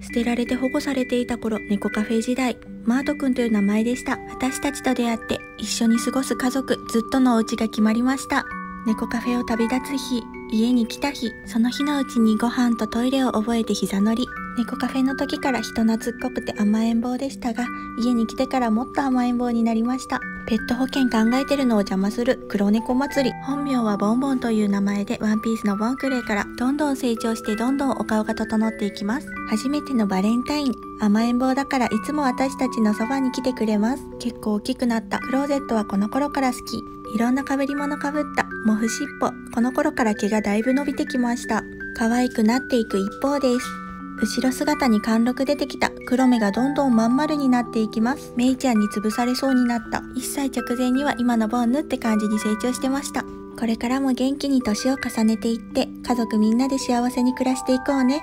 捨てられて保護されていた頃、猫カフェ時代、マートくんという名前でした。私たちと出会って一緒に過ごす家族、ずっとのお家が決まりました。猫カフェを旅立つ日、家に来た日、その日のうちにご飯とトイレを覚えて膝乗り。猫カフェの時から人懐っこくて甘えん坊でしたが、家に来てからもっと甘えん坊になりました。ペット保険考えてるのを邪魔する黒猫祭り。本名はボンボンという名前でワンピースのボンクレーからどんどん成長してどんどんお顔が整っていきます。初めてのバレンタイン。甘えん坊だからいつも私たちのそばに来てくれます。結構大きくなった。クローゼットはこの頃から好き。いろんな被り物かぶった。モフしっぽ。この頃から毛がだいぶ伸びてきました。可愛くなっていく一方です。後ろ姿に貫禄出てきた黒目がどんどんまん丸になっていきます。メイちゃんに潰されそうになった。1歳直前には今のボンヌって感じに成長してました。これからも元気に年を重ねていって家族みんなで幸せに暮らしていこうね。